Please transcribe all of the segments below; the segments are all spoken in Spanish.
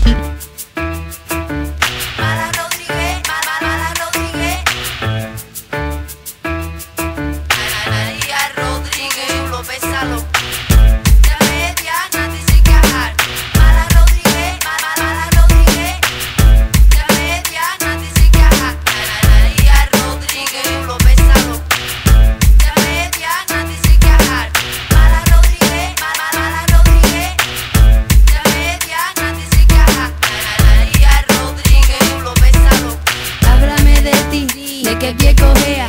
beat. Que pie cojea.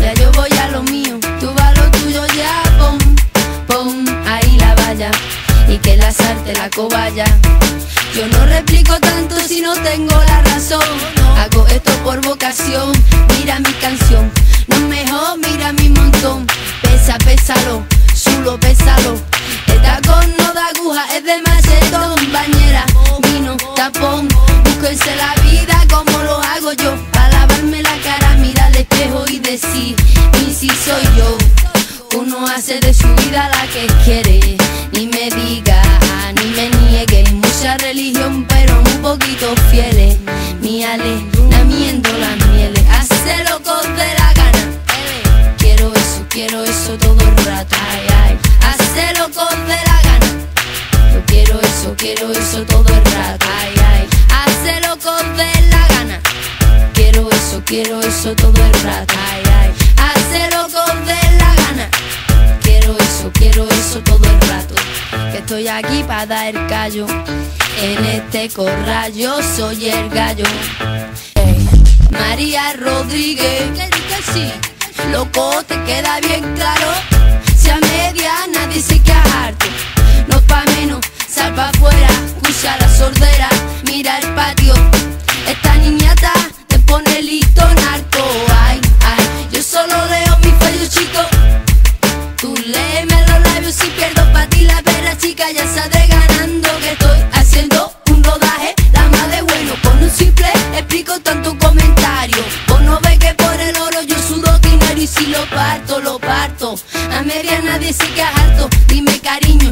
Ya yo voy a lo mío, tú vas a lo tuyo ya. Pon, pon ahí la valla y que la sarte la cobaya. Yo no replico tanto si no tengo la razón. Hago esto por vocación. Mira mi canción, no mejor, mira mi montón. Pesa, pésalo, sulo, pésalo. El tacón no da aguja, es de macetón. Bañera, vino, tapón. Búsquense la hace de su vida la que quiere. Ni me diga, ni me niegue. Mucha religión, pero un poquito fieles. Mi alejamiento las mieles. Hace lo que os dé la gana. Quiero eso, quiero eso todo el rato. Ay, ay. Hace lo que os dé la gana. Yo quiero eso, quiero eso todo el rato. Ay, ay. Hace lo que os dé la gana. Quiero eso, quiero eso todo el rato. Estoy aquí para dar el callo. En este corral yo soy el gallo. María Rodríguez, sí. Loco, te queda bien claro. Si a media nadie se harto. No pa' menos, sal pa' afuera, escucha la sordera, mira el patio. Esta niñata te pone listo narco. Ti la perra chica ya saldré ganando que estoy haciendo un rodaje la de bueno con un simple explico tanto comentario. Vos no ves que por el oro yo sudo dinero y si lo parto lo parto. A media nadie se queda harto dime cariño